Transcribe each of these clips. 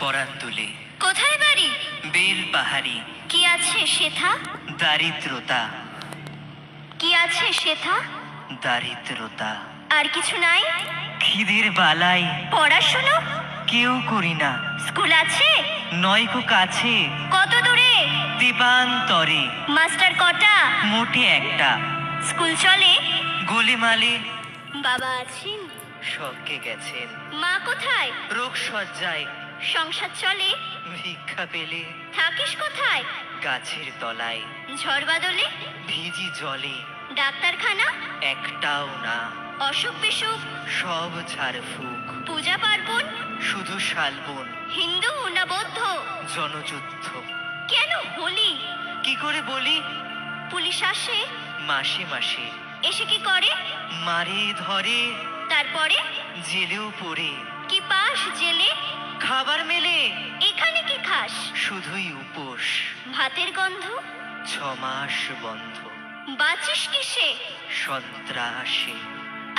পরাণ তুলে কোথায় বাড়ি? বেল পাহাড়ি। কি আছে শেথা? দারিদ্রতা। কি আছে শেথা? দারিদ্রতা। আর কিছু নাই? খিদের বালাই। পড়াশুনো? কেউ করি না। স্কুল আছে? নয়কো কাছে। কত দূরে? দীপান্তরে মাস্টার কটা? মোটে একটা। স্কুল চলে? গলিমালে। বাবা আছেন? সবকে গেছেন। মা কোথায়? রোগ সজ্জায় সংসার চলে? ভিক্ষা পেলে। থাকিস কোথায়? গাছের তলায়। ঝড় বাদলে? ভিজি জলে। ডাক্তারখানা? একটাও না। অসুখ বিসুখ? সব ঝাড়ফুঁক পূজা পার্বণ? শুধু শালবন। হিন্দু না বৌদ্ধ? জনযুদ্ধ। কেন হোলি কি করে বলি? পুলিশ আসে? মাসে মাসে। এসে কি করে? মারে ধরে। তারপরে? জেলেও পড়ে। কি পাস জেলে? খাবার মেলে? এখানে কি খাস? শুধুই উপোস। ভাতের গন্ধ? ছ মাস বন্ধ। বাঁচিস কিসে? সন্ত্রাসে।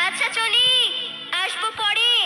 আচ্ছা চলি। আসব পরে।